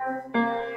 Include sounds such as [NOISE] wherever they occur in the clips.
Música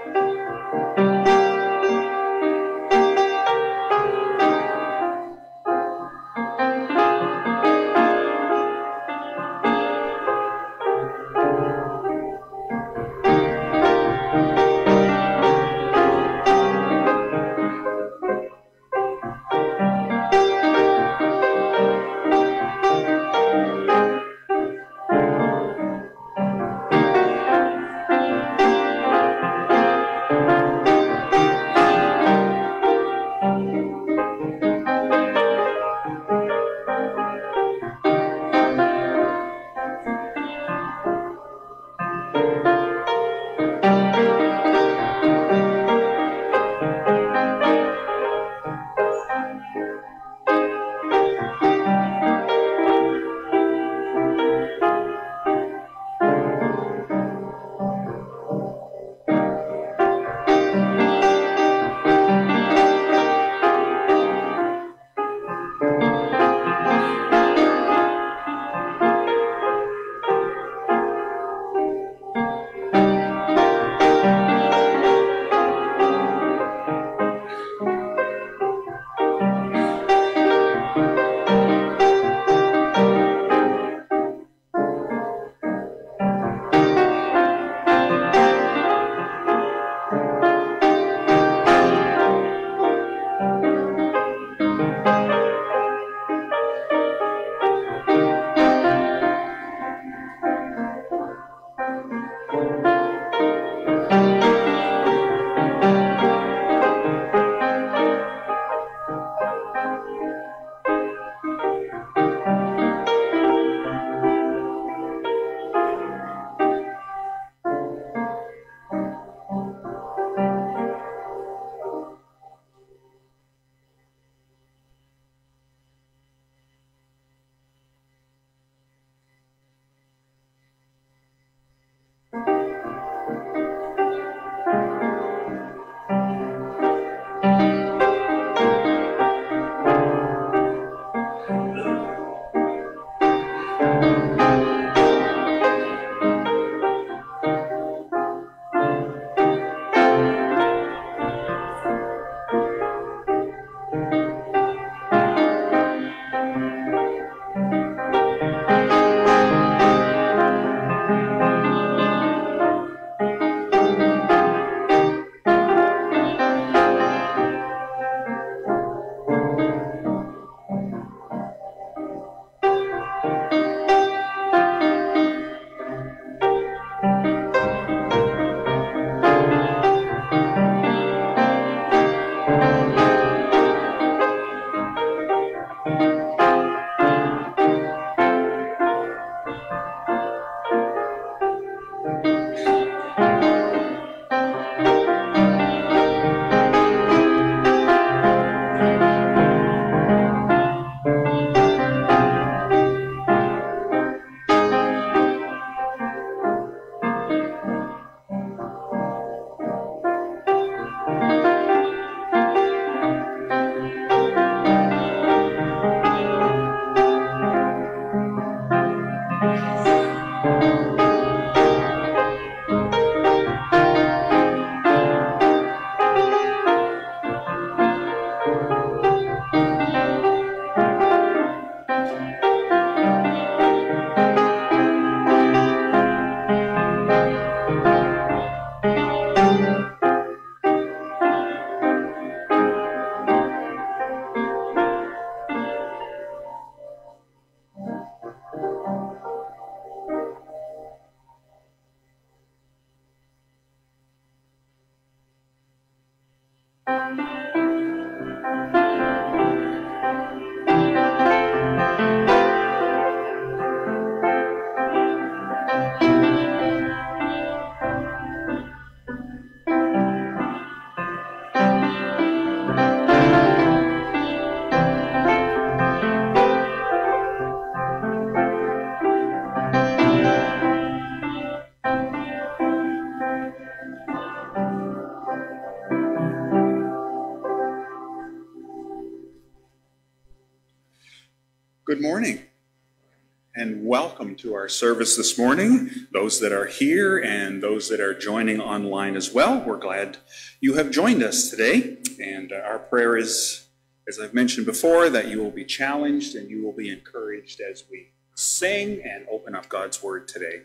to our service this morning. Those that are here and those that are joining online as well, we're glad you have joined us today. And uh, our prayer is, as I've mentioned before, that you will be challenged and you will be encouraged as we sing and open up God's Word today.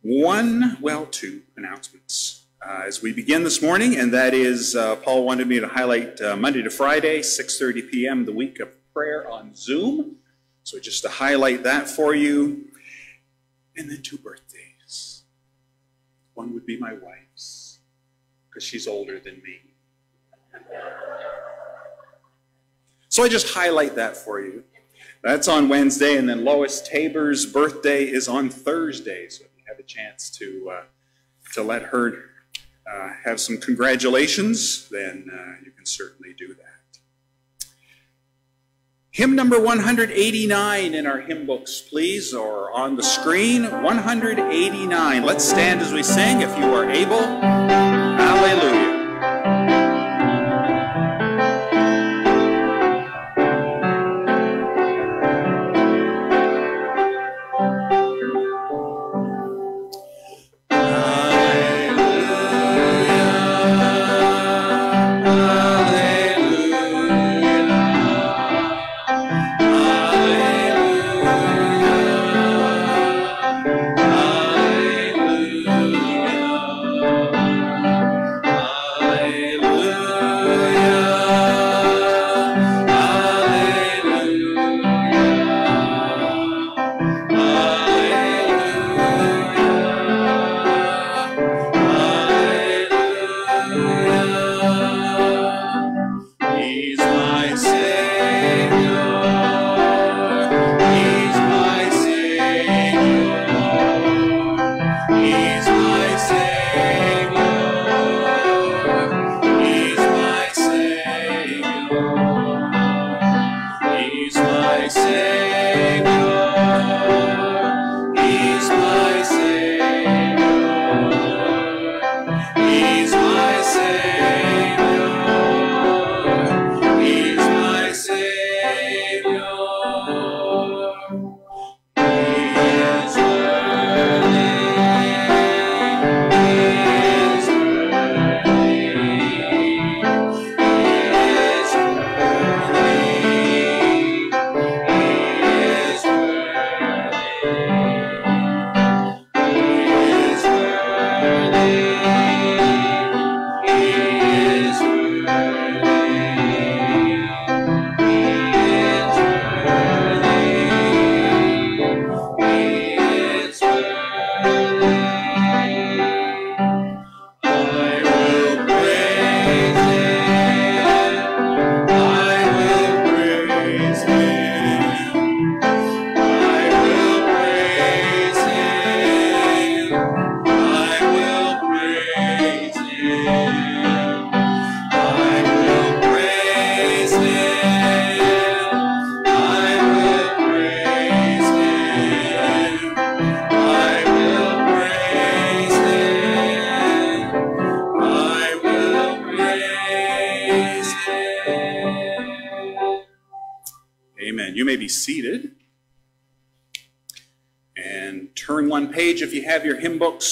One, well, two announcements. Uh, as we begin this morning, and that is uh, Paul wanted me to highlight uh, Monday to Friday, 6:30 p.m. the week of prayer on Zoom. So just to highlight that for you. And then two birthdays. One would be my wife's, because she's older than me. So I just highlight that for you. That's on Wednesday, and then Lois Tabor's birthday is on Thursday. So if you have a chance to uh, to let her uh, have some congratulations, then uh, you can certainly do that. Hymn number 189 in our hymn books, please, or on the screen. 189. Let's stand as we sing if you are able. Hallelujah. Have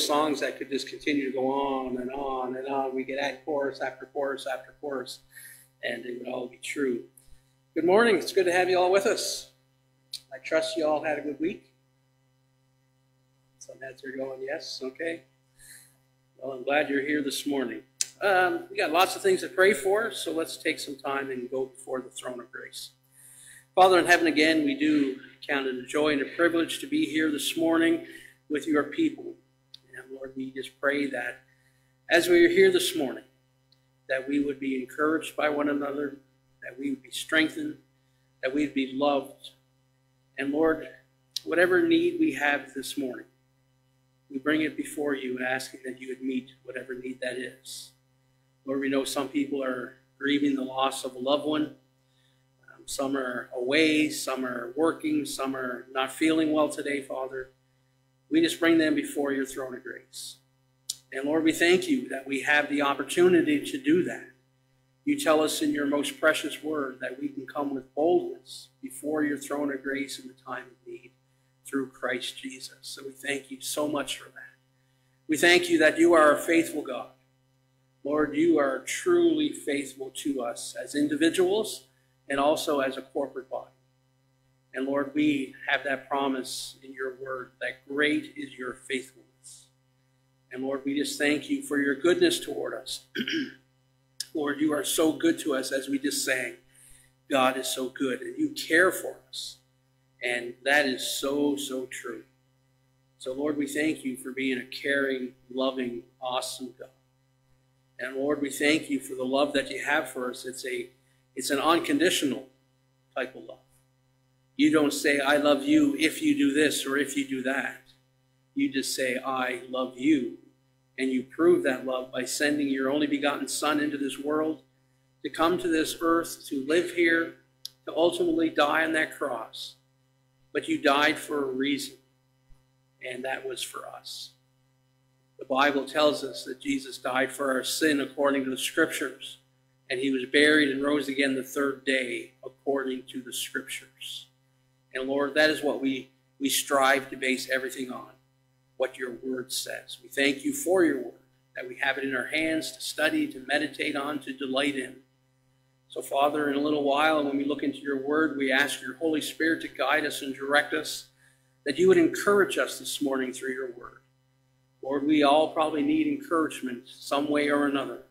those songs that could just continue to go on and on and on. We could add chorus after chorus after chorus, and it would all be true. Good morning. It's good to have you all with us. I trust you all had a good week. Some heads are going, yes, okay. Well, I'm glad you're here this morning. Um, we got lots of things to pray for, so let's take some time and go before the throne of grace. Father in heaven, again, we do count it a joy and a privilege to be here this morning with your people. And Lord, we just pray that as we are here this morning, that we would be encouraged by one another, that we would be strengthened, that we'd be loved. And Lord, whatever need we have this morning, we bring it before you asking that you would meet whatever need that is. Lord, we know some people are grieving the loss of a loved one. Um, some are away, some are working, some are not feeling well today, Father. We just bring them before your throne of grace. And Lord, we thank you that we have the opportunity to do that. You tell us in your most precious word that we can come with boldness before your throne of grace in the time of need through Christ Jesus. So we thank you so much for that. We thank you that you are a faithful God. Lord, you are truly faithful to us as individuals and also as a corporate body. And Lord, we have that promise in your word that great is your faithfulness. And Lord, we just thank you for your goodness toward us. [CLEARS THROAT] Lord, you are so good to us as we just sang. God is so good and you care for us. And that is so, so true. So, Lord, we thank you for being a caring, loving, awesome God. And Lord, we thank you for the love that you have for us. It's a it's an unconditional type of love. You don't say, I love you if you do this or if you do that. You just say, I love you. And you prove that love by sending your only begotten Son into this world to come to this earth, to live here, to ultimately die on that cross. But you died for a reason, and that was for us. The Bible tells us that Jesus died for our sin according to the Scriptures, and he was buried and rose again the third day according to the Scriptures. And Lord, that is what we, we strive to base everything on, what your word says. We thank you for your word, that we have it in our hands to study, to meditate on, to delight in. So, Father, in a little while, when we look into your word, we ask your Holy Spirit to guide us and direct us, that you would encourage us this morning through your word. Lord, we all probably need encouragement some way or another,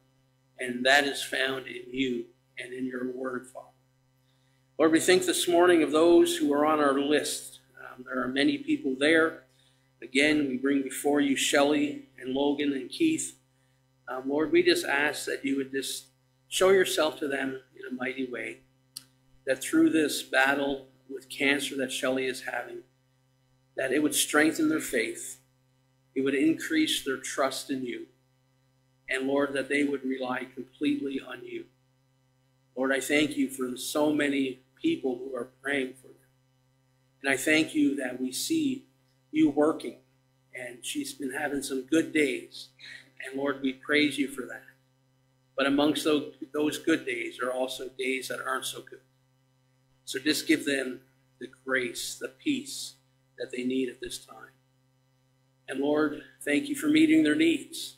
and that is found in you and in your word, Father. Lord, we think this morning of those who are on our list. Um, there are many people there. Again, we bring before you Shelley and Logan and Keith. Um, Lord, we just ask that you would just show yourself to them in a mighty way. That through this battle with cancer that Shelley is having, that it would strengthen their faith. It would increase their trust in you. And Lord, that they would rely completely on you. Lord, I thank you for so many people who are praying for them. And I thank you that we see you working, and she's been having some good days. And Lord, we praise you for that. But amongst those, good days are also days that aren't so good. So just give them the grace, the peace that they need at this time. And Lord, thank you for meeting their needs.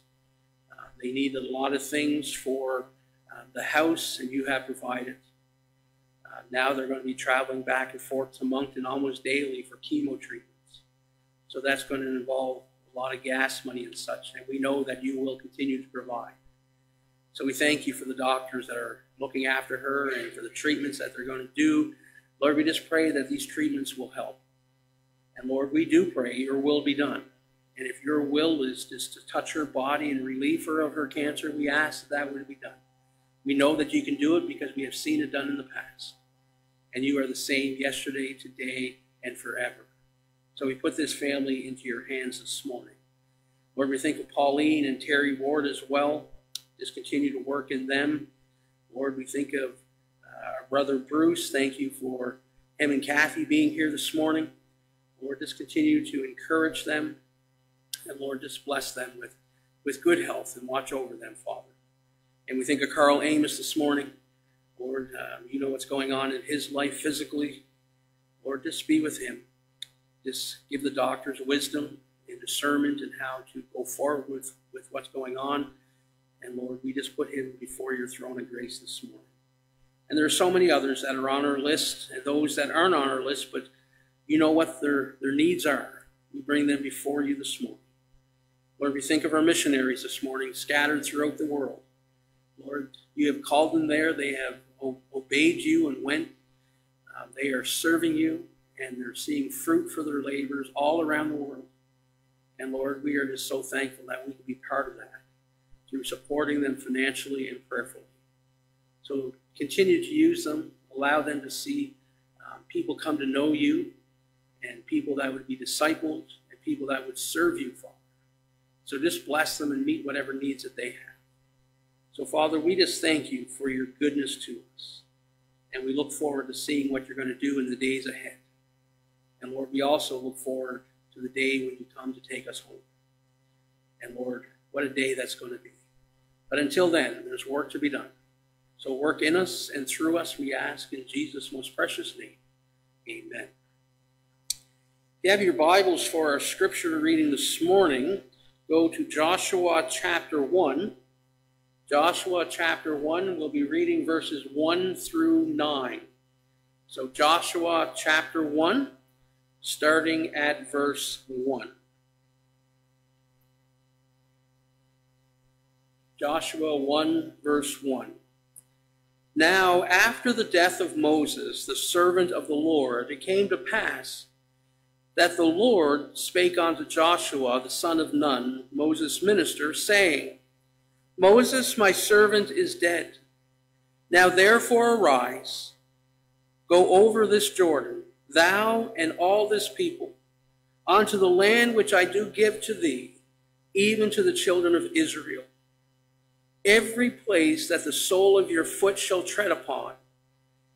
Uh, they need a lot of things for uh, the house, and you have provided. Uh, now they're going to be traveling back and forth to Moncton almost daily for chemo treatments. So that's going to involve a lot of gas money and such, and we know that you will continue to provide. So we thank you for the doctors that are looking after her and for the treatments that they're going to do. Lord, we just pray that these treatments will help. And Lord, we do pray your will be done. And if your will is just to touch her body and relieve her of her cancer, we ask that that would be done. We know that you can do it because we have seen it done in the past and you are the same yesterday, today, and forever. So we put this family into your hands this morning. Lord, we think of Pauline and Terry Ward as well. Just continue to work in them. Lord, we think of uh, our brother Bruce. Thank you for him and Kathy being here this morning. Lord, just continue to encourage them. And Lord, just bless them with, with good health and watch over them, Father. And we think of Carl Amos this morning. Lord, um, you know what's going on in his life physically. Lord, just be with him. Just give the doctors wisdom and discernment and how to go forward with, with what's going on. And Lord, we just put him before your throne of grace this morning. And there are so many others that are on our list and those that aren't on our list, but you know what their, their needs are. We bring them before you this morning. Lord, we think of our missionaries this morning scattered throughout the world. Lord, you have called them there. They have obeyed you and went. Uh, they are serving you and they're seeing fruit for their labors all around the world. And Lord, we are just so thankful that we can be part of that through supporting them financially and prayerfully. So continue to use them, allow them to see um, people come to know you and people that would be discipled and people that would serve you, Father. So just bless them and meet whatever needs that they have. So, Father, we just thank you for your goodness to us. And we look forward to seeing what you're going to do in the days ahead. And Lord, we also look forward to the day when you come to take us home. And Lord, what a day that's going to be. But until then, there's work to be done. So work in us and through us, we ask in Jesus' most precious name. Amen. If you have your Bibles for our scripture reading this morning, go to Joshua chapter 1. Joshua chapter 1, we'll be reading verses 1 through 9. So Joshua chapter 1, starting at verse 1. Joshua 1, verse 1. Now, after the death of Moses, the servant of the Lord, it came to pass that the Lord spake unto Joshua, the son of Nun, Moses' minister, saying, Moses, my servant, is dead. Now therefore arise, go over this Jordan, thou and all this people, unto the land which I do give to thee, even to the children of Israel Every place that the sole of your foot shall tread upon,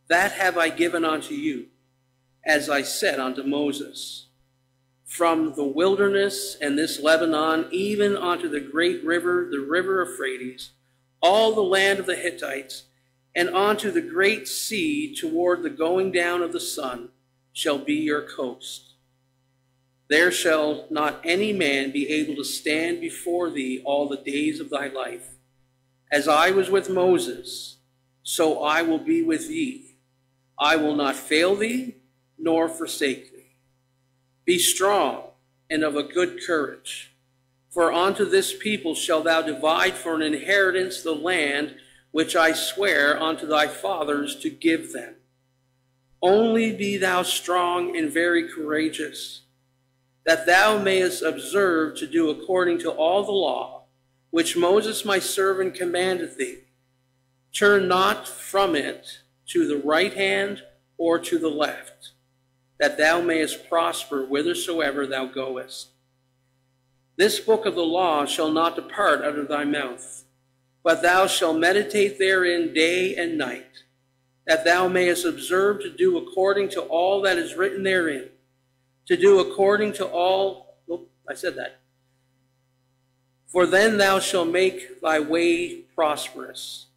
that have I given unto you, as I said unto Moses. From the wilderness and this Lebanon, even unto the great river, the river Euphrates, all the land of the Hittites, and unto the great sea toward the going down of the sun, shall be your coast. There shall not any man be able to stand before thee all the days of thy life. As I was with Moses, so I will be with thee. I will not fail thee, nor forsake thee. Be strong and of a good courage. For unto this people shalt thou divide for an inheritance the land which I swear unto thy fathers to give them. Only be thou strong and very courageous, that thou mayest observe to do according to all the law which Moses my servant commanded thee. Turn not from it to the right hand or to the left, that thou mayest prosper whithersoever thou goest. This book of the law shall not depart out of thy mouth, but thou shalt meditate therein day and night, that thou mayest observe to do according to all that is written therein, to do according to all, oh, I said that, for then thou shalt make thy way prosperous,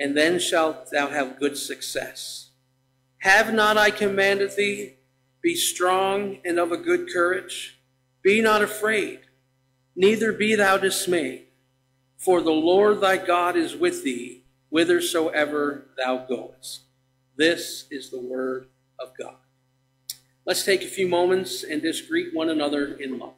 and then shalt thou have good success. Have not I commanded thee? Be strong and of a good courage. Be not afraid, neither be thou dismayed. For the Lord thy God is with thee, whithersoever thou goest. This is the word of God. Let's take a few moments and just greet one another in love.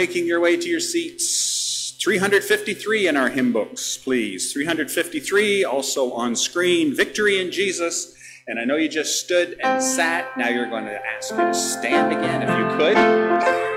Making your way to your seats, 353 in our hymn books, please. 353 also on screen, Victory in Jesus. And I know you just stood and sat. Now you're going to ask you to stand again if you could.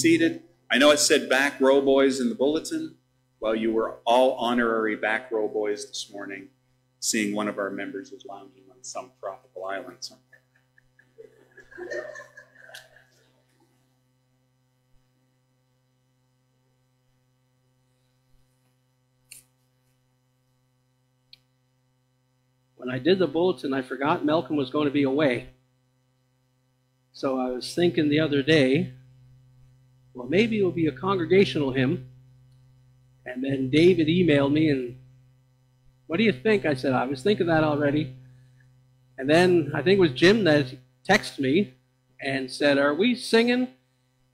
Seated. I know it said back row boys in the bulletin. Well, you were all honorary back row boys this morning, seeing one of our members was lounging on some tropical island somewhere. When I did the bulletin, I forgot Malcolm was going to be away. So I was thinking the other day, well, maybe it'll be a congregational hymn. And then David emailed me and, what do you think? I said, I was thinking that already. And then I think it was Jim that texted me and said, Are we singing?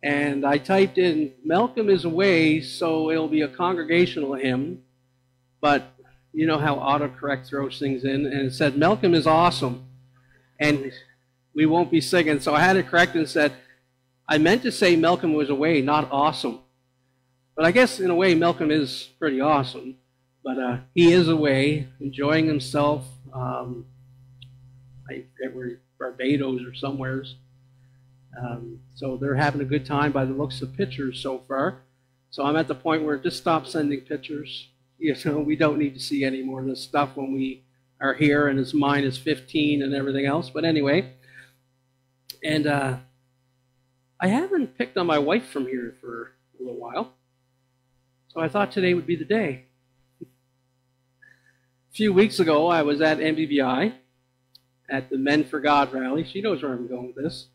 And I typed in, Malcolm is away, so it'll be a congregational hymn. But you know how autocorrect throws things in. And it said, Malcolm is awesome. And we won't be singing. So I had it correct and said, I meant to say Malcolm was away, not awesome. But I guess in a way, Malcolm is pretty awesome. But uh, he is away, enjoying himself. Um, I forget where, Barbados or somewheres. Um, so they're having a good time by the looks of pictures so far. So I'm at the point where just stop sending pictures. You know, we don't need to see any more of this stuff when we are here and it's minus 15 and everything else. But anyway, and uh, I haven't picked on my wife from here for a little while. So I thought today would be the day. A few weeks ago, I was at MBBI at the Men for God rally. She knows where I'm going with this.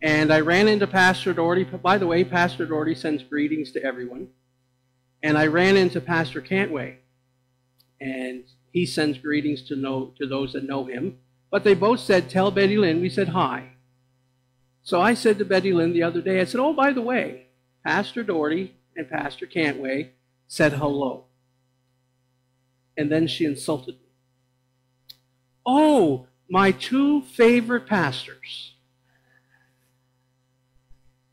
And I ran into Pastor Doherty. By the way, Pastor Doherty sends greetings to everyone. And I ran into Pastor Cantway. And he sends greetings to, know, to those that know him. But they both said, Tell Betty Lynn we said hi. So I said to Betty Lynn the other day, I said, Oh, by the way, Pastor Doherty and Pastor Cantway said hello. And then she insulted me. Oh, my two favorite pastors.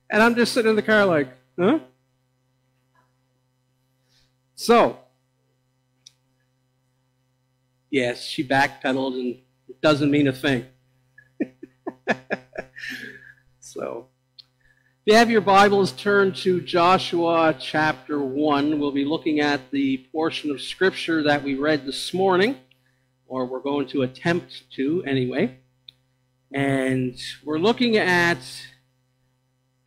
And I'm just sitting in the car like, huh? So, yes, she backpedaled and it doesn't mean a thing. [LAUGHS] so, if you have your Bibles, turn to Joshua chapter 1. We'll be looking at the portion of Scripture that we read this morning, or we're going to attempt to anyway. And we're looking at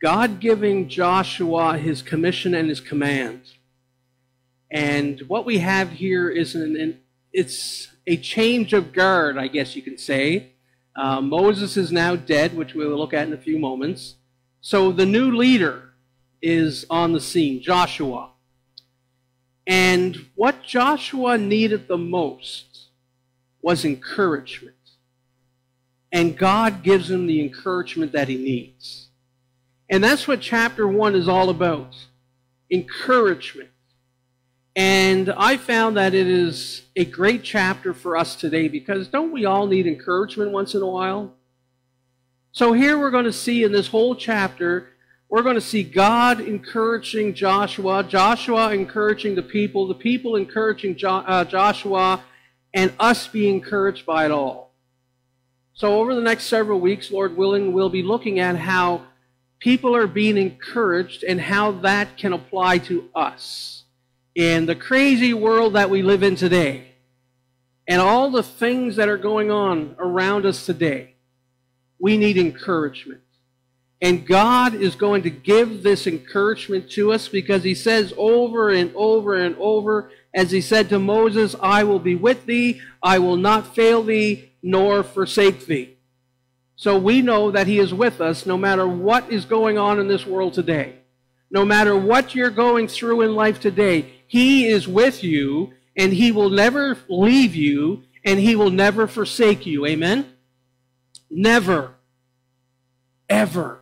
God giving Joshua his commission and his command. And what we have here is an, it's a change of guard, I guess you can say. Uh, Moses is now dead, which we will look at in a few moments. So the new leader is on the scene, Joshua. And what Joshua needed the most was encouragement. And God gives him the encouragement that he needs. And that's what chapter one is all about encouragement. And I found that it is a great chapter for us today because don't we all need encouragement once in a while? So here we're going to see in this whole chapter, we're going to see God encouraging Joshua, Joshua encouraging the people, the people encouraging jo- uh, Joshua, and us being encouraged by it all. So over the next several weeks, Lord willing, we'll be looking at how people are being encouraged and how that can apply to us in the crazy world that we live in today and all the things that are going on around us today. We need encouragement. And God is going to give this encouragement to us because He says over and over and over, as He said to Moses, I will be with thee, I will not fail thee, nor forsake thee. So we know that He is with us no matter what is going on in this world today. No matter what you're going through in life today, He is with you and He will never leave you and He will never forsake you. Amen? Never. Ever.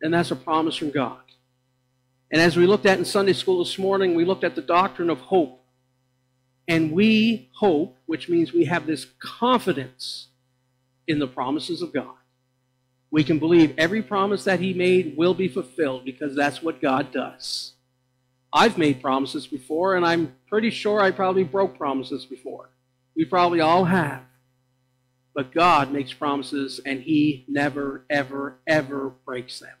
And that's a promise from God. And as we looked at in Sunday school this morning, we looked at the doctrine of hope. And we hope, which means we have this confidence in the promises of God. We can believe every promise that He made will be fulfilled because that's what God does. I've made promises before, and I'm pretty sure I probably broke promises before. We probably all have. But God makes promises, and He never, ever, ever breaks them.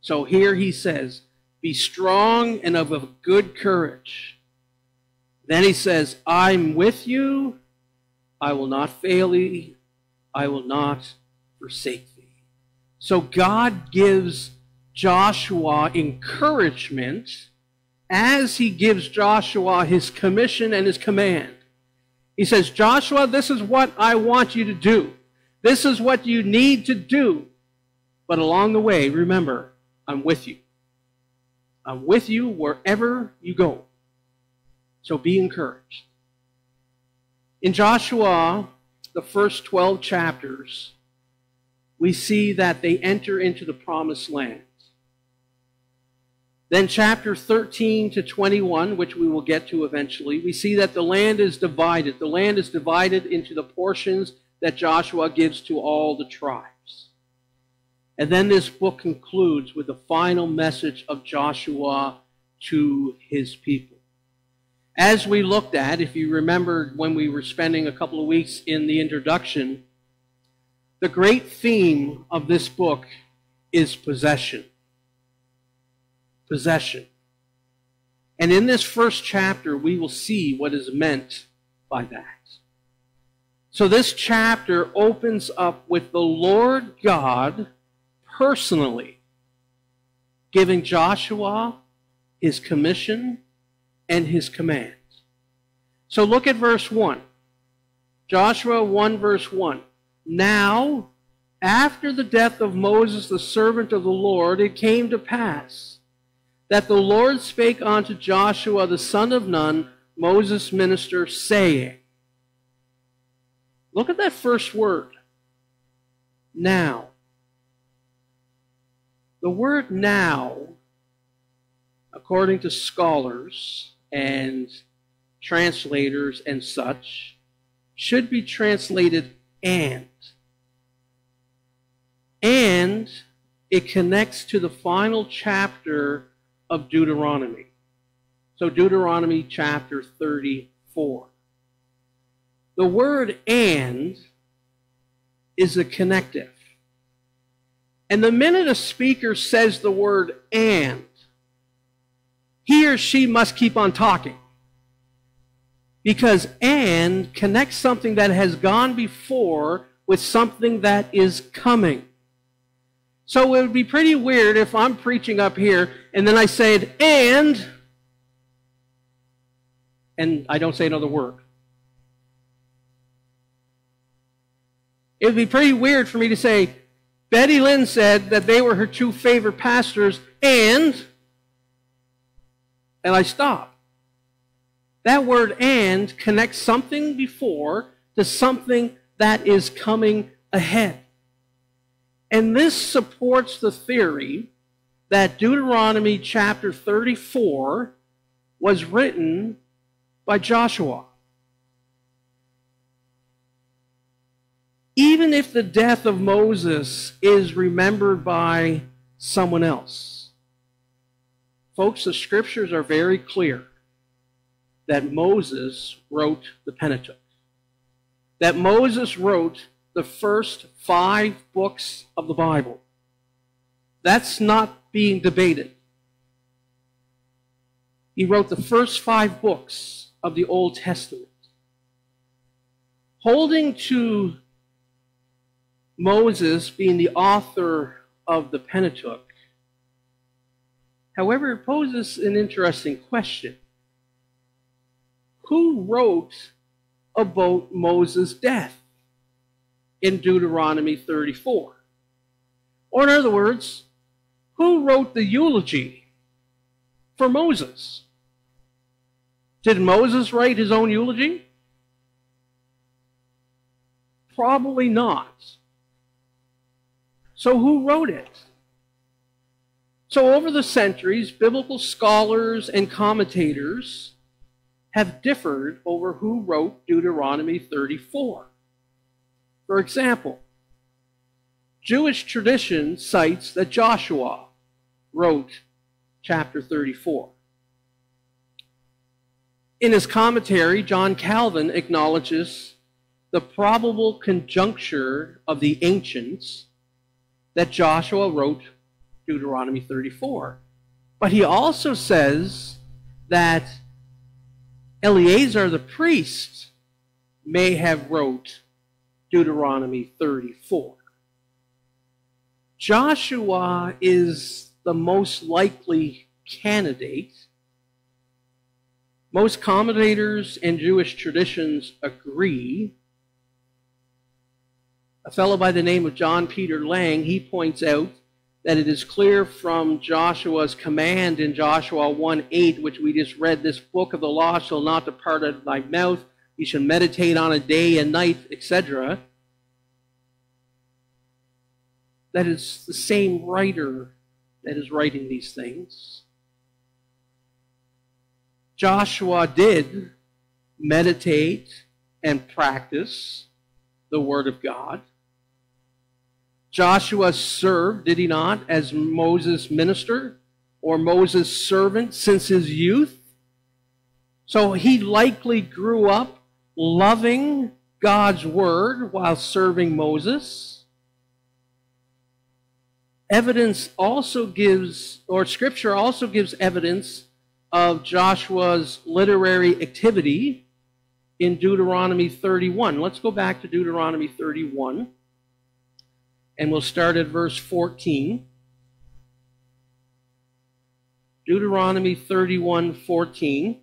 So here He says, Be strong and of a good courage. Then He says, I'm with you. I will not fail thee I will not forsake thee. So God gives Joshua encouragement as he gives Joshua his commission and his command. He says, Joshua, this is what I want you to do. This is what you need to do. But along the way, remember, I'm with you. I'm with you wherever you go. So be encouraged. In Joshua the first 12 chapters, we see that they enter into the promised land. Then, chapter 13 to 21, which we will get to eventually, we see that the land is divided. The land is divided into the portions that Joshua gives to all the tribes. And then this book concludes with the final message of Joshua to his people. As we looked at, if you remember when we were spending a couple of weeks in the introduction, the great theme of this book is possession. Possession. And in this first chapter, we will see what is meant by that. So this chapter opens up with the Lord God personally giving Joshua his commission and his commands. So look at verse 1. Joshua 1, verse 1. Now, after the death of Moses, the servant of the Lord, it came to pass that the Lord spake unto Joshua the son of Nun, Moses' minister, saying, Look at that first word. Now. The word now, according to scholars and translators and such, should be translated and. And it connects to the final chapter of Deuteronomy. So, Deuteronomy chapter 34. The word and is a connective. And the minute a speaker says the word and, he or she must keep on talking. Because and connects something that has gone before with something that is coming. So it would be pretty weird if I'm preaching up here and then I said, and, and I don't say another word. It would be pretty weird for me to say, Betty Lynn said that they were her two favorite pastors, and, and I stop. That word and connects something before to something that is coming ahead. And this supports the theory that Deuteronomy chapter 34 was written by Joshua. Even if the death of Moses is remembered by someone else, folks, the scriptures are very clear that Moses wrote the Pentateuch, that Moses wrote the first five books of the Bible. That's not being debated. He wrote the first five books of the Old Testament. Holding to Moses being the author of the Pentateuch, however, it poses an interesting question. Who wrote about Moses' death? In Deuteronomy 34. Or, in other words, who wrote the eulogy for Moses? Did Moses write his own eulogy? Probably not. So, who wrote it? So, over the centuries, biblical scholars and commentators have differed over who wrote Deuteronomy 34. For example, Jewish tradition cites that Joshua wrote chapter 34. In his commentary, John Calvin acknowledges the probable conjuncture of the ancients that Joshua wrote Deuteronomy 34. But he also says that Eleazar the priest may have wrote Deuteronomy 34. Joshua is the most likely candidate. Most commentators and Jewish traditions agree. A fellow by the name of John Peter Lange, he points out that it is clear from Joshua's command in Joshua 1 8, which we just read, this book of the law shall not depart out of thy mouth, you should meditate on it day and night, etc. That is the same writer that is writing these things. Joshua did meditate and practice the Word of God. Joshua served, did he not, as Moses' minister or Moses' servant since his youth? So he likely grew up loving God's word while serving Moses. evidence also gives, or scripture also gives evidence of Joshua's literary activity in Deuteronomy 31. Let's go back to Deuteronomy 31, and we'll start at verse 14. Deuteronomy 31 14.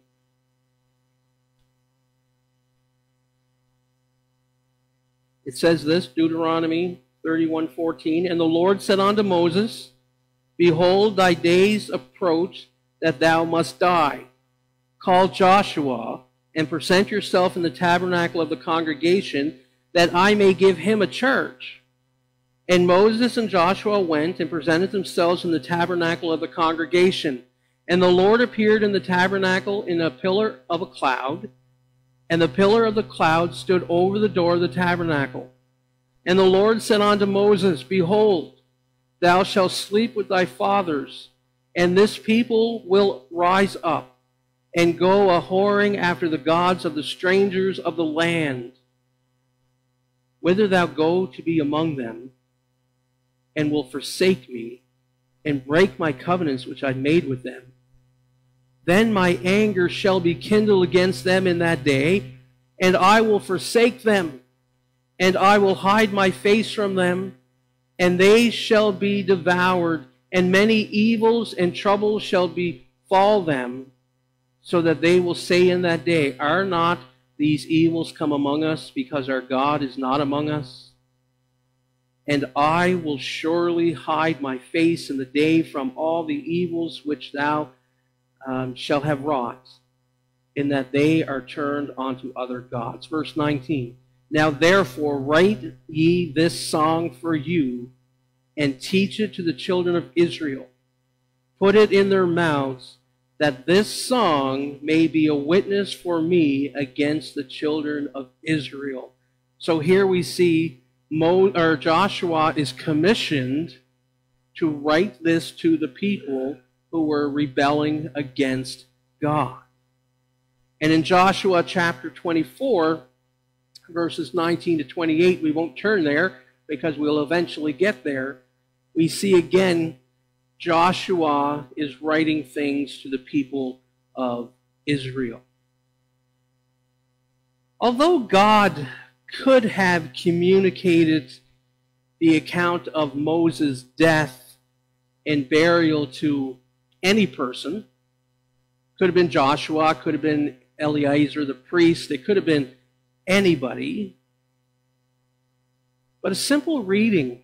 It says this, Deuteronomy 31 14. And the Lord said unto Moses, Behold, thy days approach that thou must die. Call Joshua and present yourself in the tabernacle of the congregation, that I may give him a church. And Moses and Joshua went and presented themselves in the tabernacle of the congregation. And the Lord appeared in the tabernacle in a pillar of a cloud, and the pillar of the cloud stood over the door of the tabernacle. And the Lord said unto Moses, Behold, thou shalt sleep with thy fathers, and this people will rise up and go a whoring after the gods of the strangers of the land. Whither thou go to be among them, and will forsake me, and break my covenants which I made with them then my anger shall be kindled against them in that day, and I will forsake them, and I will hide my face from them, and they shall be devoured, and many evils and troubles shall befall them, so that they will say in that day, Are not these evils come among us, because our God is not among us? And I will surely hide my face in the day from all the evils which thou um, shall have wrought, in that they are turned unto other gods. Verse 19. Now therefore write ye this song for you, and teach it to the children of Israel. Put it in their mouths, that this song may be a witness for me against the children of Israel. So here we see Mo, or Joshua is commissioned to write this to the people who were rebelling against God. And in Joshua chapter 24, verses 19 to 28, we won't turn there because we'll eventually get there. We see again Joshua is writing things to the people of Israel. Although God could have communicated the account of Moses' death and burial to any person. Could have been Joshua, could have been Eleazar the priest, it could have been anybody. But a simple reading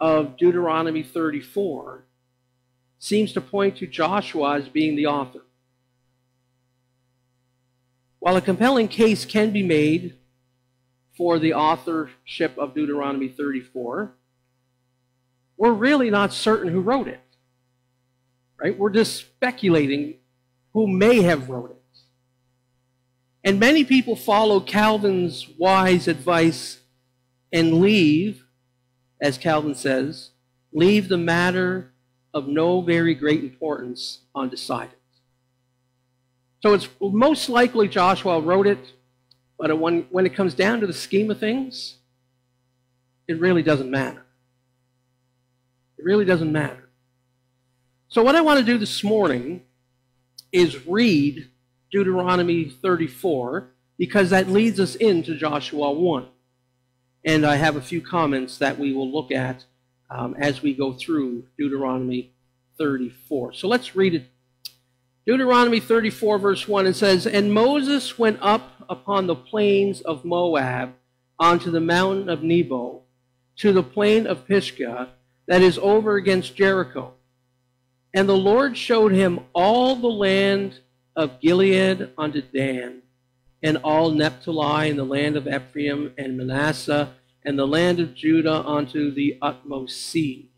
of Deuteronomy 34 seems to point to Joshua as being the author. While a compelling case can be made for the authorship of Deuteronomy 34, we're really not certain who wrote it right? We're just speculating who may have wrote it. And many people follow Calvin's wise advice and leave, as Calvin says, leave the matter of no very great importance undecided. So it's most likely Joshua wrote it, but when, when it comes down to the scheme of things, it really doesn't matter. It really doesn't matter. So, what I want to do this morning is read Deuteronomy 34 because that leads us into Joshua 1. And I have a few comments that we will look at um, as we go through Deuteronomy 34. So let's read it. Deuteronomy 34, verse 1, it says, And Moses went up upon the plains of Moab onto the mountain of Nebo, to the plain of Pisgah that is over against Jericho. And the Lord showed him all the land of Gilead unto Dan, and all Naphtali, and the land of Ephraim and Manasseh, and the land of Judah unto the utmost sea,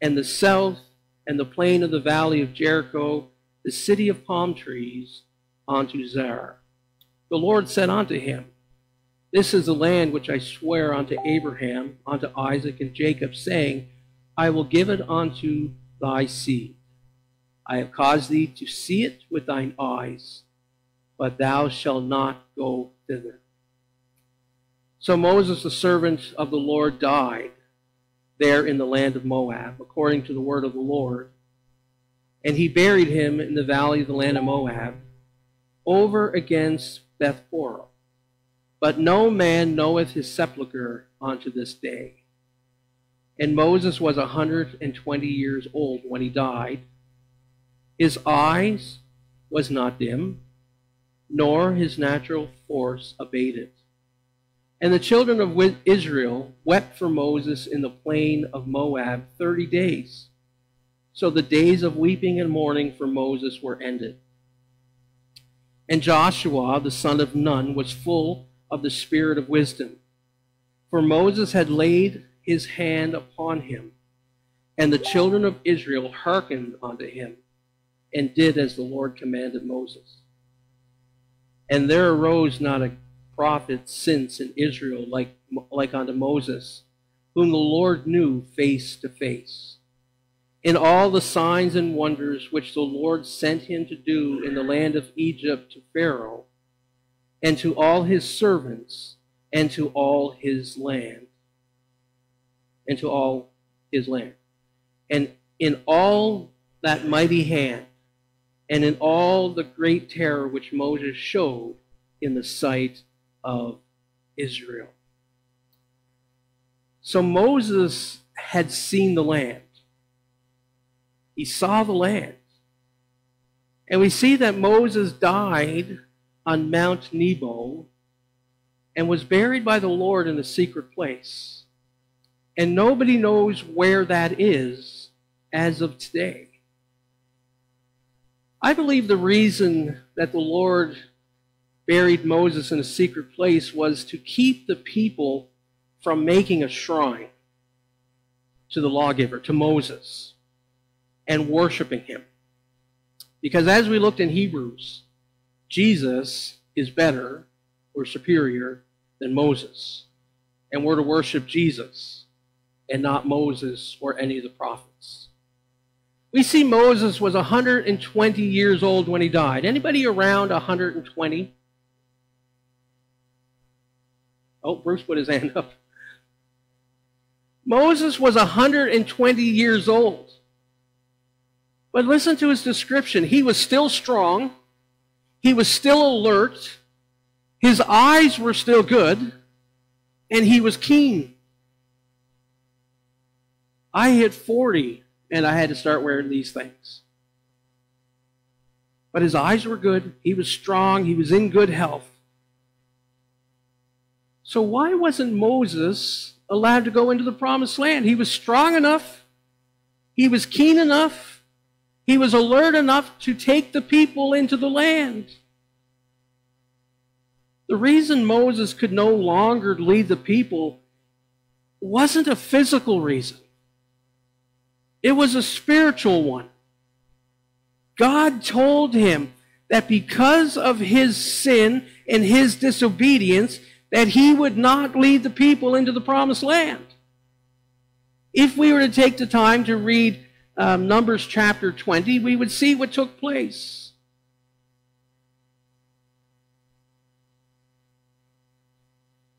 and the south, and the plain of the valley of Jericho, the city of palm trees, unto Zoar. The Lord said unto him, This is the land which I swear unto Abraham, unto Isaac, and Jacob, saying, I will give it unto thy seed. I have caused thee to see it with thine eyes, but thou shalt not go thither. So Moses, the servant of the Lord, died, there in the land of Moab, according to the word of the Lord. And he buried him in the valley of the land of Moab, over against Beth Peor. But no man knoweth his sepulchre unto this day. And Moses was a hundred and twenty years old when he died. His eyes was not dim, nor his natural force abated. And the children of Israel wept for Moses in the plain of Moab thirty days. So the days of weeping and mourning for Moses were ended. And Joshua, the son of Nun, was full of the spirit of wisdom. For Moses had laid his hand upon him, and the children of Israel hearkened unto him, and did as the Lord commanded Moses. And there arose not a prophet since in Israel like, like unto Moses, whom the Lord knew face to face. In all the signs and wonders which the Lord sent him to do in the land of Egypt to Pharaoh, and to all his servants, and to all his land, and to all his land. And in all that mighty hand, and in all the great terror which Moses showed in the sight of Israel. So Moses had seen the land. He saw the land. And we see that Moses died on Mount Nebo and was buried by the Lord in a secret place. And nobody knows where that is as of today. I believe the reason that the Lord buried Moses in a secret place was to keep the people from making a shrine to the lawgiver, to Moses, and worshiping him. Because as we looked in Hebrews, Jesus is better or superior than Moses. And we're to worship Jesus and not Moses or any of the prophets. We see Moses was 120 years old when he died. Anybody around 120? Oh, Bruce put his hand up. Moses was 120 years old. But listen to his description. He was still strong. He was still alert. His eyes were still good. And he was keen. I hit 40 and I had to start wearing these things. But his eyes were good. He was strong. He was in good health. So why wasn't Moses allowed to go into the promised land? He was strong enough. He was keen enough. He was alert enough to take the people into the land. The reason Moses could no longer lead the people wasn't a physical reason. It was a spiritual one. God told him that because of his sin and his disobedience, that he would not lead the people into the promised land. If we were to take the time to read um, Numbers chapter 20, we would see what took place.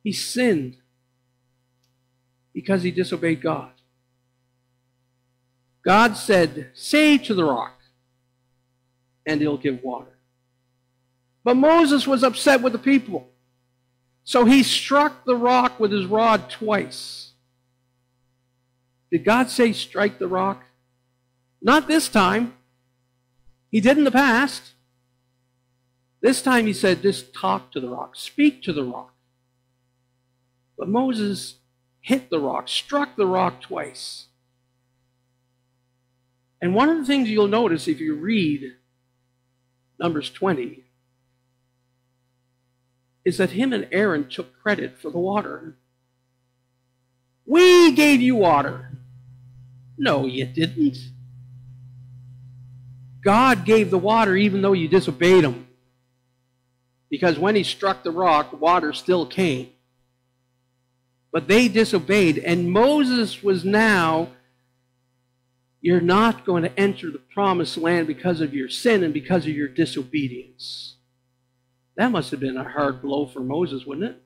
He sinned because he disobeyed God. God said, Say to the rock, and it'll give water. But Moses was upset with the people. So he struck the rock with his rod twice. Did God say, strike the rock? Not this time. He did in the past. This time he said, just talk to the rock, speak to the rock. But Moses hit the rock, struck the rock twice. And one of the things you'll notice if you read Numbers 20 is that him and Aaron took credit for the water. We gave you water. No, you didn't. God gave the water even though you disobeyed him. Because when he struck the rock, water still came. But they disobeyed, and Moses was now you're not going to enter the promised land because of your sin and because of your disobedience. That must have been a hard blow for Moses, wouldn't it?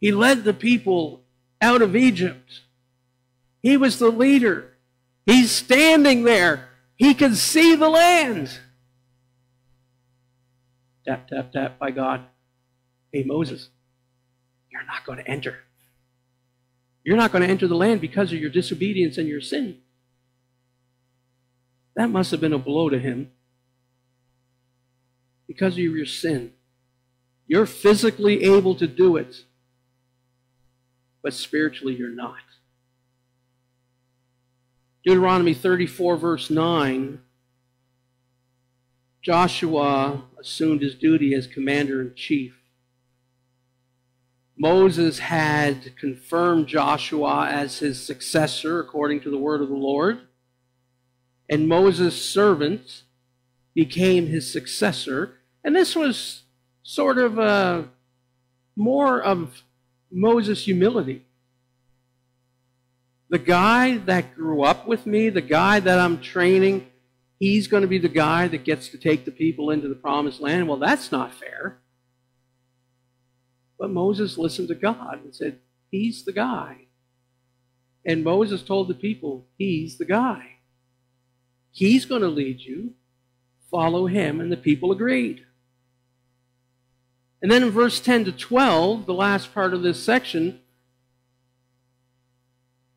He led the people out of Egypt. He was the leader. He's standing there. He can see the land. Tap, tap, tap by God. Hey, Moses, you're not going to enter. You're not going to enter the land because of your disobedience and your sin. That must have been a blow to him because of your sin. You're physically able to do it, but spiritually you're not. Deuteronomy 34, verse 9 Joshua assumed his duty as commander in chief. Moses had confirmed Joshua as his successor according to the word of the Lord. And Moses' servant became his successor. And this was sort of a, more of Moses' humility. The guy that grew up with me, the guy that I'm training, he's going to be the guy that gets to take the people into the promised land. Well, that's not fair. But Moses listened to God and said, He's the guy. And Moses told the people, He's the guy. He's going to lead you. Follow him. And the people agreed. And then in verse 10 to 12, the last part of this section,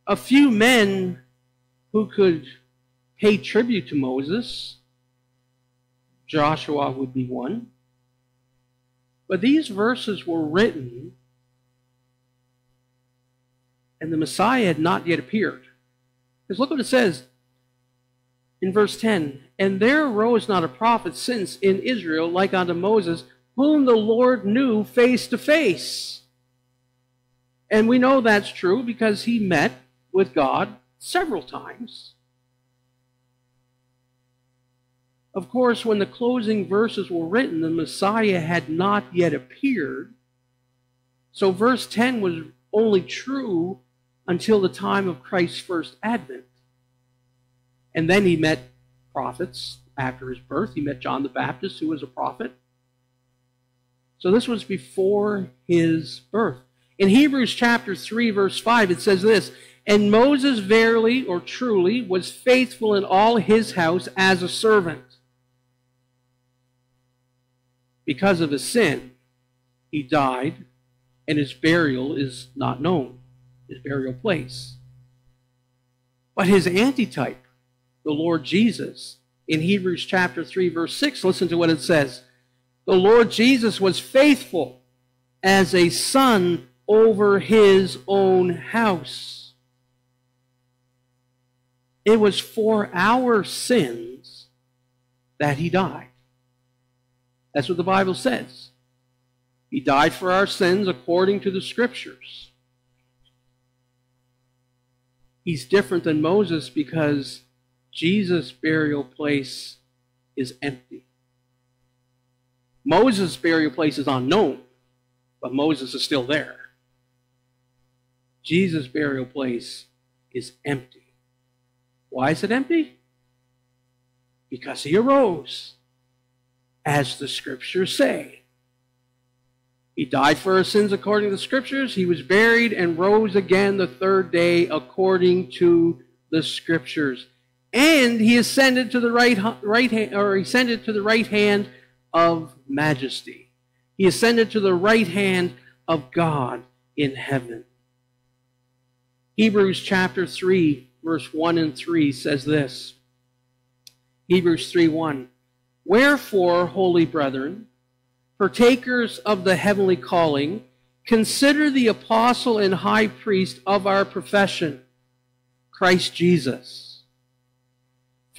a few men who could pay tribute to Moses. Joshua would be one. But these verses were written, and the Messiah had not yet appeared. Because look what it says in verse 10 And there arose not a prophet since in Israel like unto Moses, whom the Lord knew face to face. And we know that's true because he met with God several times. Of course, when the closing verses were written, the Messiah had not yet appeared. So verse 10 was only true until the time of Christ's first advent. And then he met prophets after his birth. He met John the Baptist, who was a prophet. So this was before his birth. In Hebrews chapter 3, verse 5, it says this And Moses verily or truly was faithful in all his house as a servant because of his sin, he died, and his burial is not known, his burial place. But his antitype, the Lord Jesus, in Hebrews chapter 3, verse 6, listen to what it says. The Lord Jesus was faithful as a son over his own house. It was for our sins that he died. That's what the Bible says. He died for our sins according to the Scriptures. He's different than Moses because Jesus' burial place is empty. Moses' burial place is unknown, but Moses is still there. Jesus' burial place is empty. Why is it empty? Because he arose as the scriptures say. He died for our sins according to the scriptures. He was buried and rose again the third day according to the scriptures. And he ascended to the right, right hand, or he ascended to the right hand of majesty. He ascended to the right hand of God in heaven. Hebrews chapter 3, verse 1 and 3 says this. Hebrews 3 1. Wherefore, holy brethren, partakers of the heavenly calling, consider the apostle and high priest of our profession, Christ Jesus.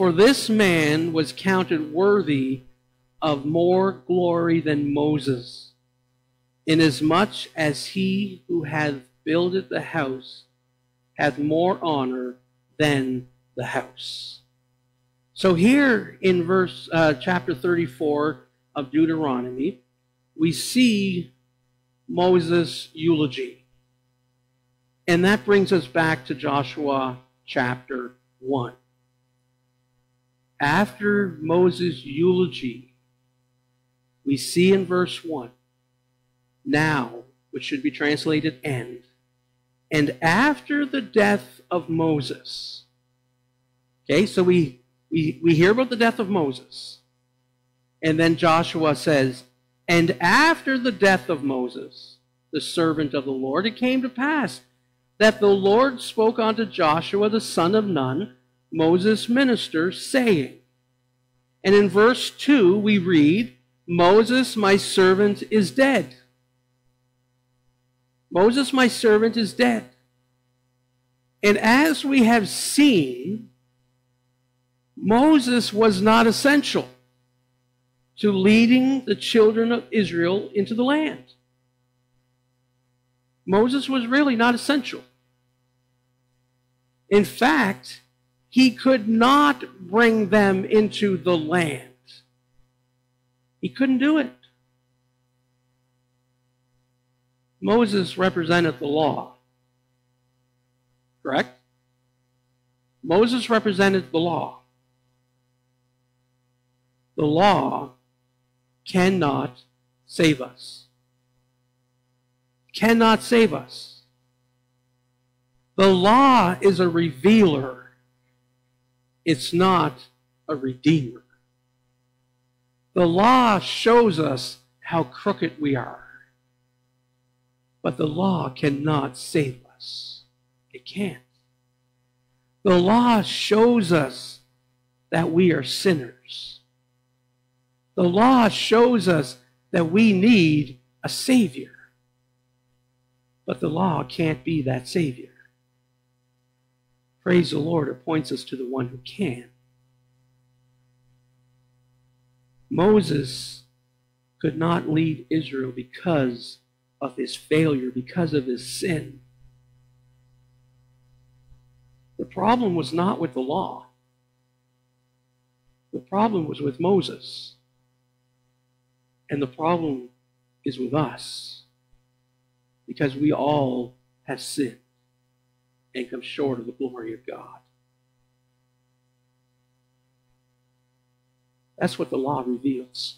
For this man was counted worthy of more glory than Moses, inasmuch as he who hath builded the house hath more honor than the house. So here in verse uh, chapter 34 of Deuteronomy, we see Moses' eulogy. And that brings us back to Joshua chapter 1. After Moses' eulogy, we see in verse 1, now, which should be translated end, And after the death of Moses, okay, so we, we, we hear about the death of Moses. And then Joshua says, And after the death of Moses, the servant of the Lord, it came to pass that the Lord spoke unto Joshua the son of Nun, Moses' minister, saying, and in verse 2, we read, Moses, my servant, is dead. Moses, my servant, is dead. And as we have seen, Moses was not essential to leading the children of Israel into the land. Moses was really not essential. In fact, he could not bring them into the land. He couldn't do it. Moses represented the law. Correct? Moses represented the law. The law cannot save us. Cannot save us. The law is a revealer it's not a redeemer. The law shows us how crooked we are. But the law cannot save us. It can't. The law shows us that we are sinners. The law shows us that we need a Savior. But the law can't be that Savior. Praise the Lord, it points us to the one who can. Moses could not lead Israel because of his failure, because of his sin. The problem was not with the law. The problem was with Moses. And the problem is with us because we all have sinned and come short of the glory of God. That's what the law reveals.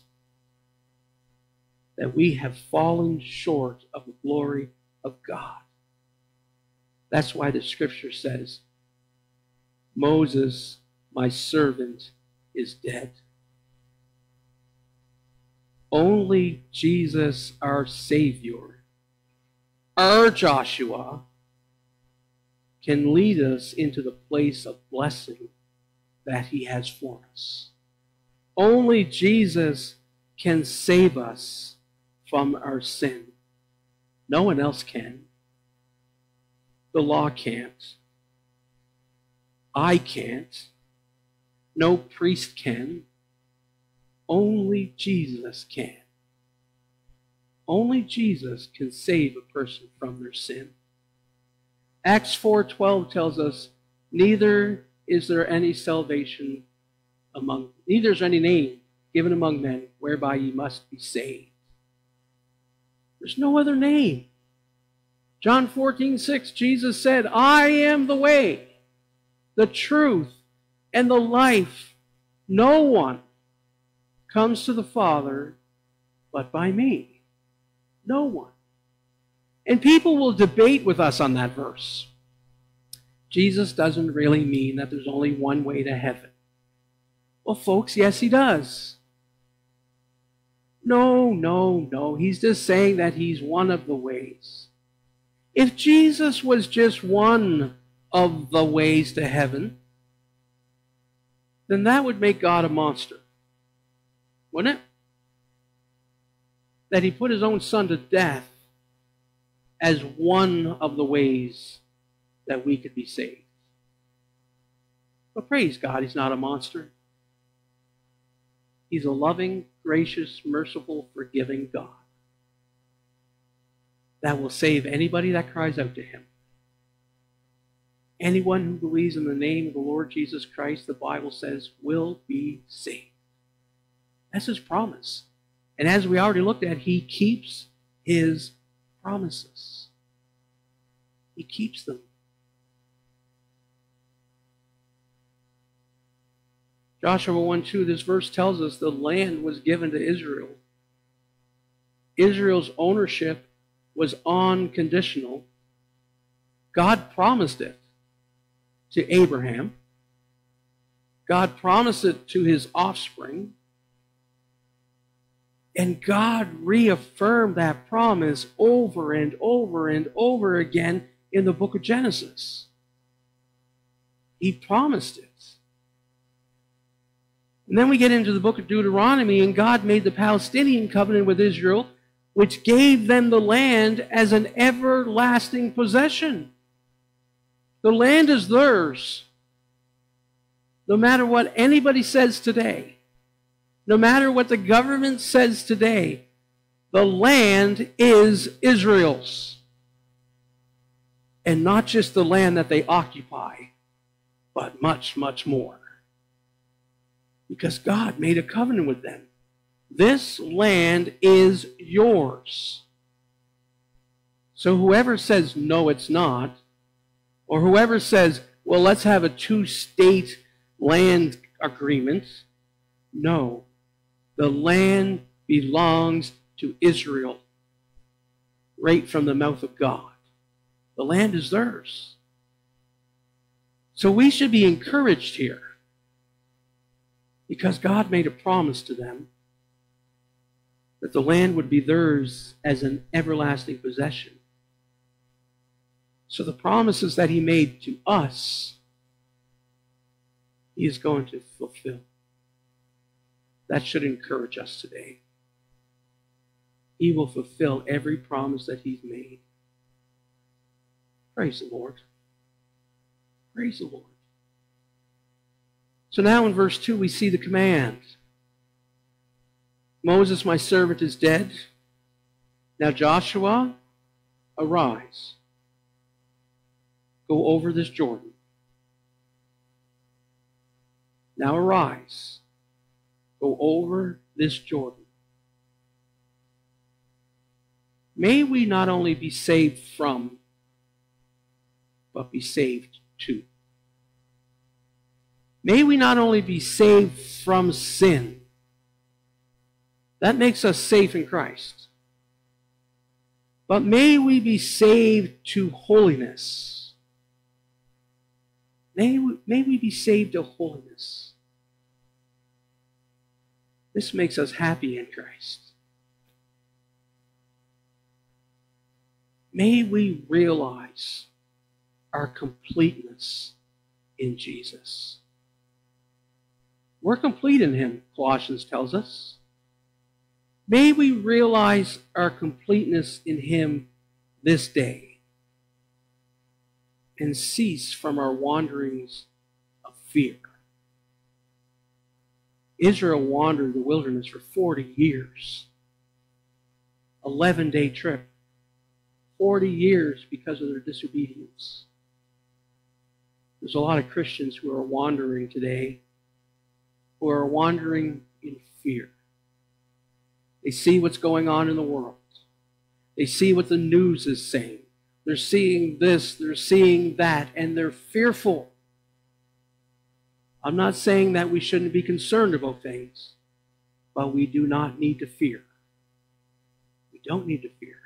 That we have fallen short of the glory of God. That's why the scripture says, Moses, my servant, is dead. Only Jesus, our Savior, our Joshua, can lead us into the place of blessing that he has for us. Only Jesus can save us from our sin. No one else can. The law can't. I can't. No priest can. Only Jesus can. Only Jesus can save a person from their sin. Acts 4:12 tells us, "Neither is there any salvation among neither is any name given among men whereby ye must be saved." There's no other name. John 14:6 Jesus said, "I am the way, the truth, and the life. No one comes to the Father but by me." No one. And people will debate with us on that verse. Jesus doesn't really mean that there's only one way to heaven. Well, folks, yes, he does. No, no, no. He's just saying that he's one of the ways. If Jesus was just one of the ways to heaven, then that would make God a monster. Wouldn't it? That he put his own son to death as one of the ways that we could be saved. But praise God, He's not a monster. He's a loving, gracious, merciful, forgiving God that will save anybody that cries out to Him. Anyone who believes in the name of the Lord Jesus Christ, the Bible says, will be saved. That's His promise. And as we already looked at, He keeps His promises. He keeps them. Joshua 1 2, this verse tells us the land was given to Israel. Israel's ownership was unconditional. God promised it to Abraham. God promised it to his offspring. And God reaffirmed that promise over and over and over again in the book of Genesis. He promised it. And then we get into the book of Deuteronomy, and God made the Palestinian covenant with Israel, which gave them the land as an everlasting possession. The land is theirs. No matter what anybody says today, no matter what the government says today, the land is Israel's. And not just the land that they occupy, but much, much more. Because God made a covenant with them. This land is yours. So whoever says, no, it's not, or whoever says, well, let's have a two state land agreement, no. The land belongs to Israel right from the mouth of God. The land is theirs. So we should be encouraged here because God made a promise to them that the land would be theirs as an everlasting possession. So the promises that he made to us, he is going to fulfill. That should encourage us today. He will fulfill every promise that he's made. Praise the Lord. Praise the Lord. So now in verse 2, we see the command Moses, my servant, is dead. Now, Joshua, arise. Go over this Jordan. Now, arise. Go over this Jordan. May we not only be saved from, but be saved to. May we not only be saved from sin, that makes us safe in Christ, but may we be saved to holiness. May we, may we be saved to holiness. This makes us happy in Christ. May we realize our completeness in Jesus. We're complete in Him, Colossians tells us. May we realize our completeness in Him this day and cease from our wanderings of fear. Israel wandered the wilderness for 40 years, 11 day trip, 40 years because of their disobedience. There's a lot of Christians who are wandering today, who are wandering in fear. They see what's going on in the world. They see what the news is saying. They're seeing this, they're seeing that, and they're fearful. I'm not saying that we shouldn't be concerned about things, but we do not need to fear. We don't need to fear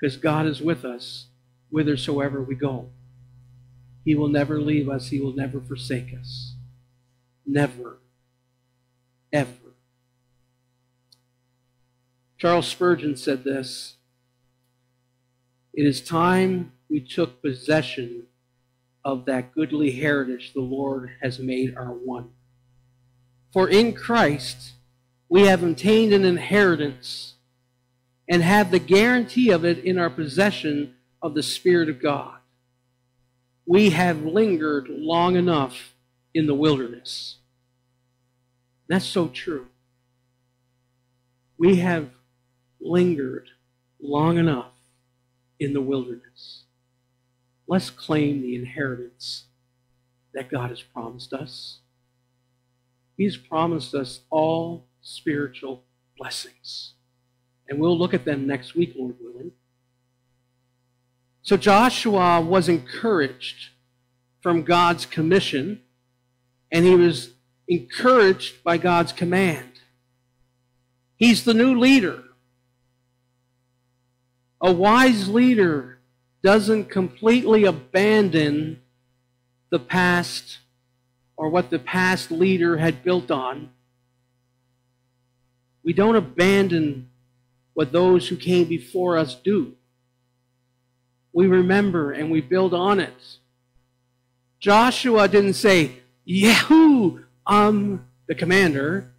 because God is with us whithersoever we go. He will never leave us, He will never forsake us. Never. Ever. Charles Spurgeon said this It is time we took possession of that goodly heritage the Lord has made our one. For in Christ we have obtained an inheritance and have the guarantee of it in our possession of the Spirit of God we have lingered long enough in the wilderness. That's so true. We have lingered long enough in the wilderness. Let's claim the inheritance that God has promised us. He's promised us all spiritual blessings. And we'll look at them next week, Lord willing. So Joshua was encouraged from God's commission, and he was encouraged by God's command. He's the new leader. A wise leader doesn't completely abandon the past or what the past leader had built on. We don't abandon what those who came before us do. We remember and we build on it. Joshua didn't say, Yahoo, I'm the commander.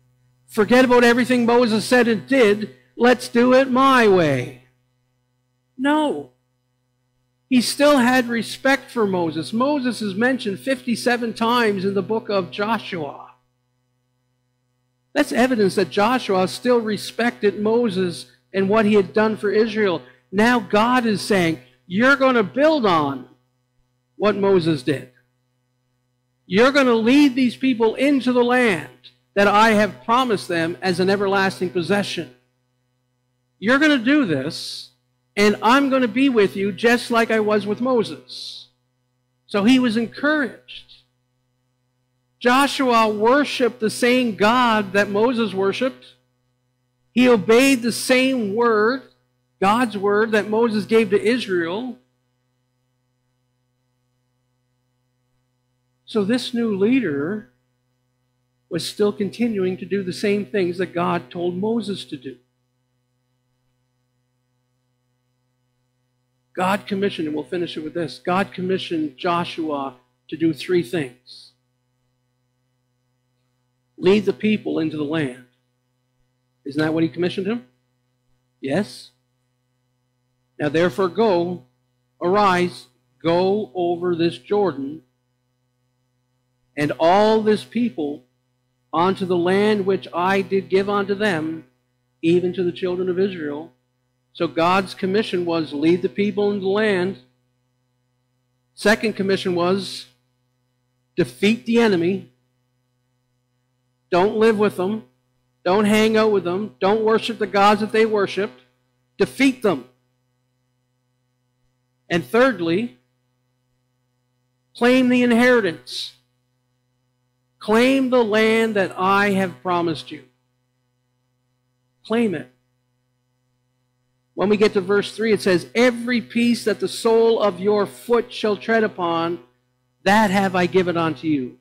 Forget about everything Moses said and did. Let's do it my way. No. He still had respect for Moses. Moses is mentioned 57 times in the book of Joshua. That's evidence that Joshua still respected Moses and what he had done for Israel. Now God is saying, You're going to build on what Moses did. You're going to lead these people into the land that I have promised them as an everlasting possession. You're going to do this, and I'm going to be with you just like I was with Moses. So he was encouraged. Joshua worshiped the same God that Moses worshiped. He obeyed the same word, God's word, that Moses gave to Israel. So this new leader was still continuing to do the same things that God told Moses to do. God commissioned, and we'll finish it with this God commissioned Joshua to do three things lead the people into the land. Isn't that what he commissioned him? Yes. Now therefore go, arise, go over this Jordan and all this people onto the land which I did give unto them, even to the children of Israel. So God's commission was lead the people into the land. Second commission was defeat the enemy. Don't live with them. Don't hang out with them. Don't worship the gods that they worshiped. Defeat them. And thirdly, claim the inheritance. Claim the land that I have promised you. Claim it. When we get to verse 3, it says, Every piece that the sole of your foot shall tread upon, that have I given unto you,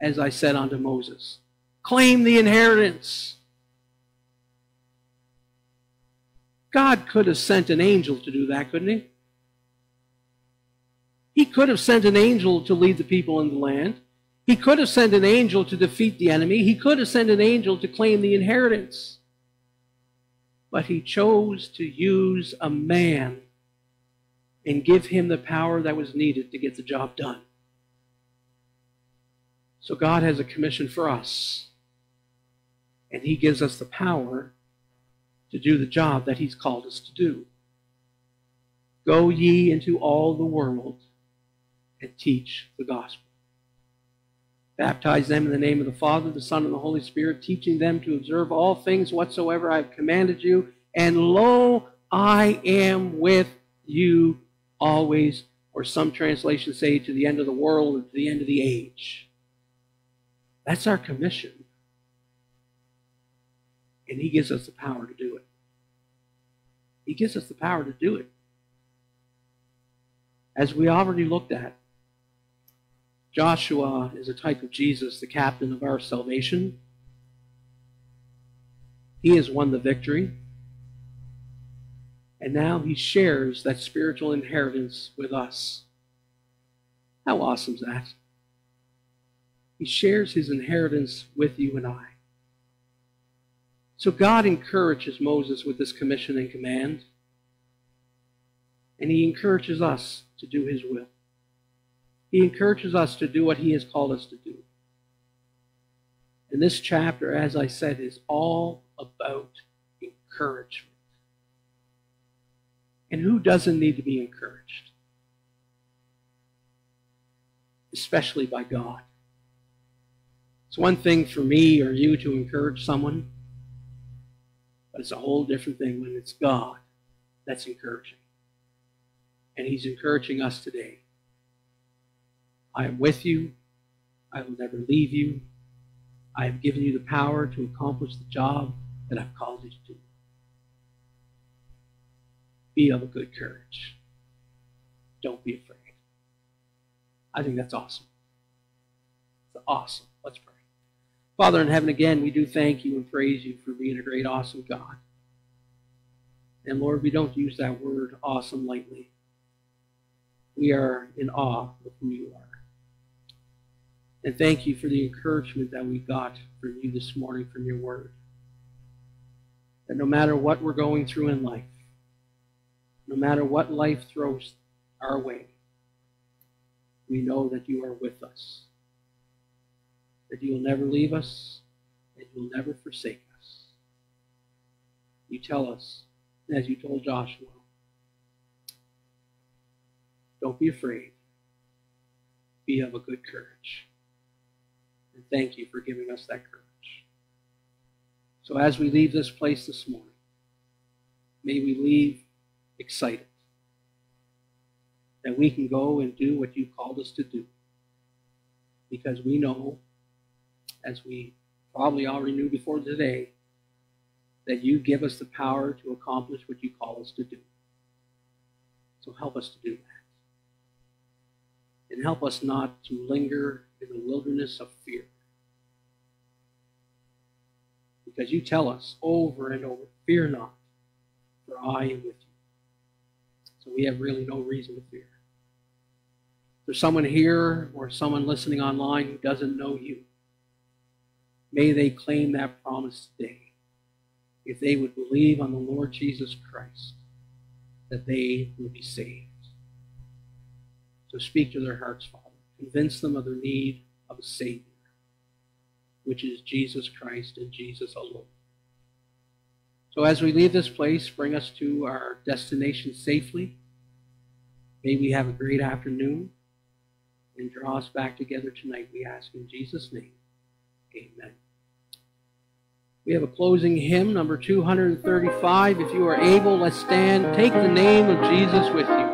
as I said unto Moses. Claim the inheritance. God could have sent an angel to do that, couldn't he? He could have sent an angel to lead the people in the land. He could have sent an angel to defeat the enemy. He could have sent an angel to claim the inheritance. But he chose to use a man and give him the power that was needed to get the job done. So God has a commission for us. And he gives us the power to do the job that he's called us to do. Go ye into all the world and teach the gospel. Baptize them in the name of the Father, the Son, and the Holy Spirit, teaching them to observe all things whatsoever I have commanded you. And lo, I am with you always, or some translations say to the end of the world or to the end of the age. That's our commission. And He gives us the power to do it. He gives us the power to do it. As we already looked at, Joshua is a type of Jesus, the captain of our salvation. He has won the victory. And now he shares that spiritual inheritance with us. How awesome is that? He shares his inheritance with you and I. So God encourages Moses with this commission and command. And he encourages us to do his will. He encourages us to do what he has called us to do. And this chapter, as I said, is all about encouragement. And who doesn't need to be encouraged? Especially by God. It's one thing for me or you to encourage someone, but it's a whole different thing when it's God that's encouraging. And He's encouraging us today. I am with you. I will never leave you. I have given you the power to accomplish the job that I've called you to do. Be of a good courage. don't be afraid. I think that's awesome. It's awesome. Let's pray. Father in heaven, again, we do thank you and praise you for being a great, awesome God. And Lord, we don't use that word awesome lightly. We are in awe of who you are. And thank you for the encouragement that we got from you this morning from your word. That no matter what we're going through in life, no matter what life throws our way, we know that you are with us. That you'll never leave us, and you'll never forsake us. You tell us, as you told Joshua, don't be afraid. Be of a good courage. And thank you for giving us that courage. So as we leave this place this morning, may we leave excited that we can go and do what you called us to do. Because we know, as we probably already knew before today, that you give us the power to accomplish what you call us to do. So help us to do that. And help us not to linger in the wilderness of fear. Because you tell us over and over, fear not, for I am with you. So we have really no reason to fear. There's someone here or someone listening online who doesn't know you. May they claim that promise today. If they would believe on the Lord Jesus Christ, that they will be saved. So speak to their hearts, Father. Convince them of their need of a Savior, which is Jesus Christ and Jesus alone. So as we leave this place, bring us to our destination safely. May we have a great afternoon and draw us back together tonight, we ask in Jesus' name. Amen. We have a closing hymn, number 235. If you are able, let's stand. Take the name of Jesus with you.